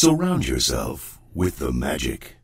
Surround yourself with the magic.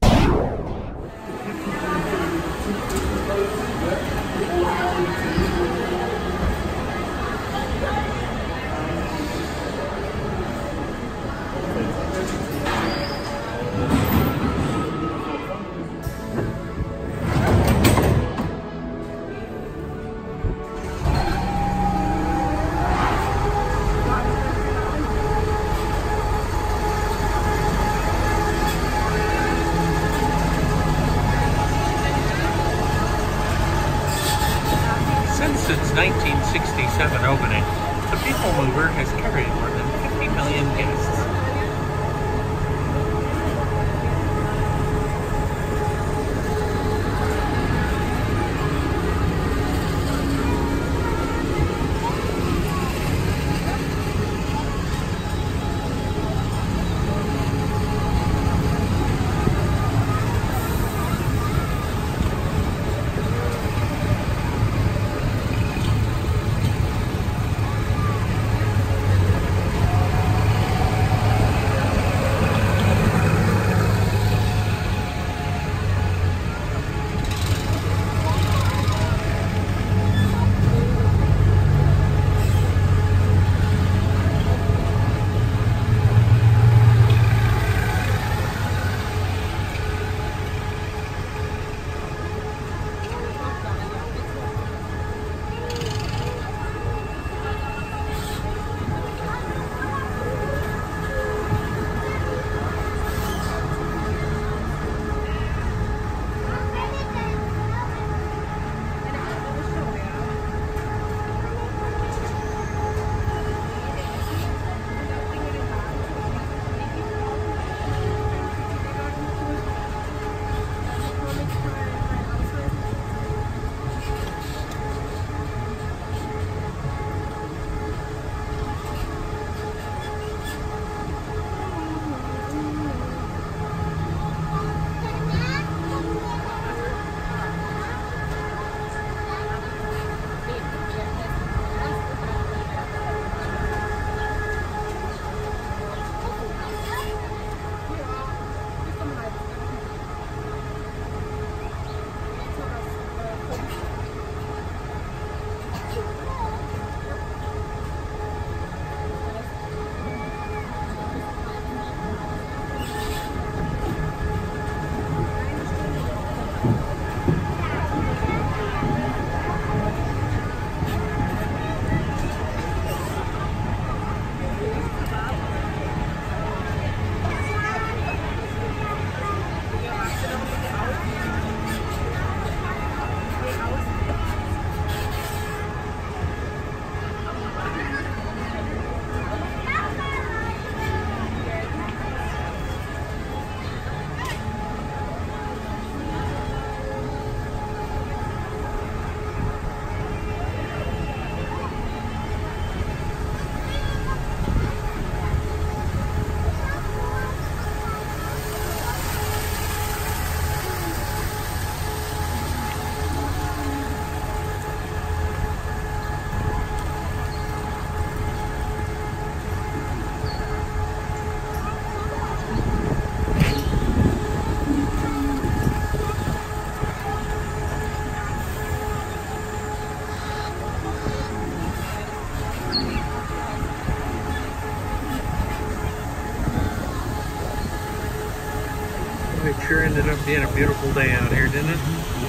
It sure ended up being a beautiful day out here, didn't it?